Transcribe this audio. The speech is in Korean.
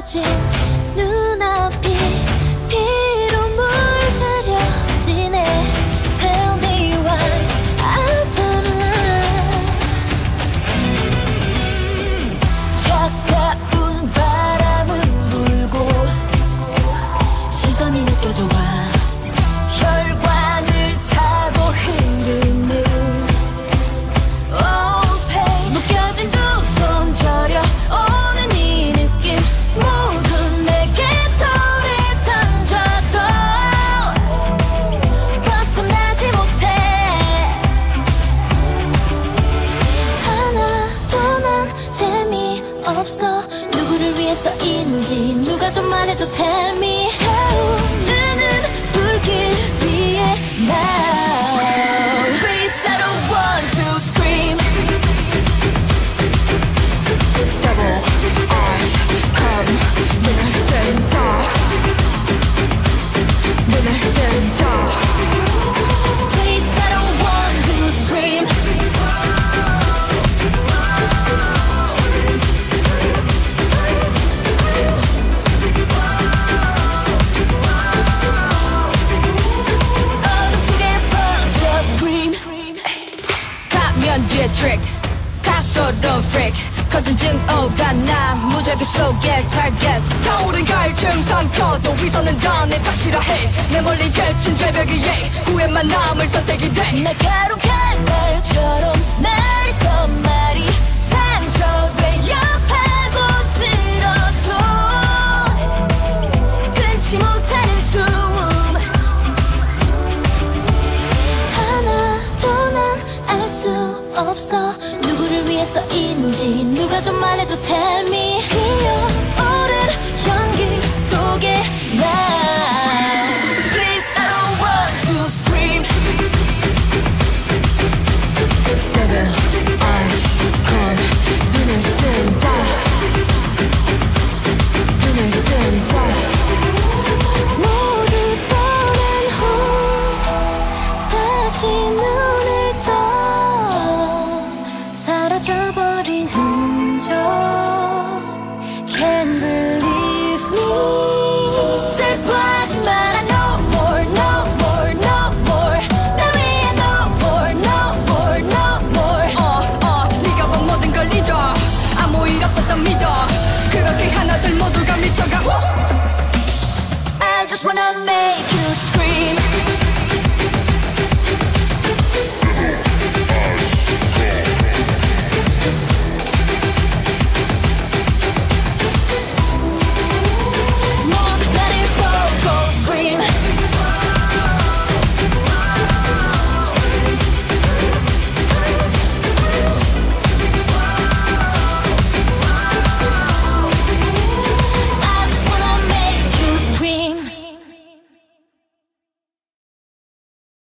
가려 없어. 누구를 위해서인지 누가 좀 말해줘 tell me. 타오르는 불길 가면 뒤에 트릭 가소로 프릭 커진 증오가 낳은 무작위 속에 타겟 타오른 갈증 삼켜도 위선은 다 내 탓이라 해 내몰린 겹친 절벽 위에 후회만 남을 선택이 돼. 날카로운 없어. 누구를 위해서인지 누가 좀 말해줘 tell me 믿어 그렇게 하나들 모두가 미쳐가 I just wanna make you scream